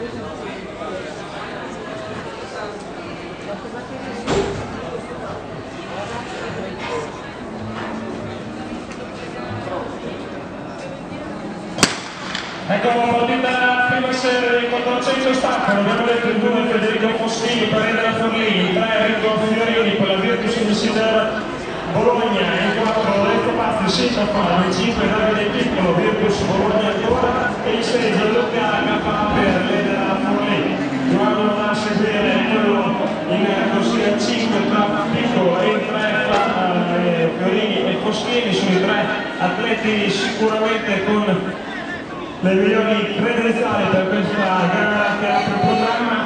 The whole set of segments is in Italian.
Ecco partita prima serie di 400 staccano, abbiamo detto il 2 Federico Fossini, Parena da Forlì, il 3 Enrico Fiorini con la Virtus Università Bologna, il 4 Lorenzo Pazzi, 6 Cafano, il 5 Davide Piccolo, Virtus Bologna ancora e il 6 Foschini, sono i tre atleti sicuramente con le migliori credenziali per questa gara che apre il programma.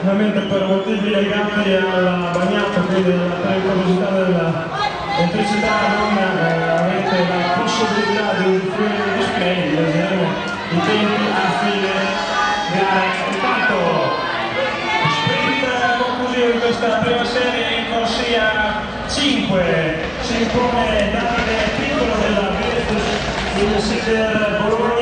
Ovviamente per motivi legati alla bagnata quindi alla pericolosità dell'elettricità non eh, avete la possibilità di usufruire del display vedremo i tempi a fine gara. Intanto sprint conclusivo di questa prima serie in corsia 5 si impone Davide Piccolo della Virtus Universitaire Bologna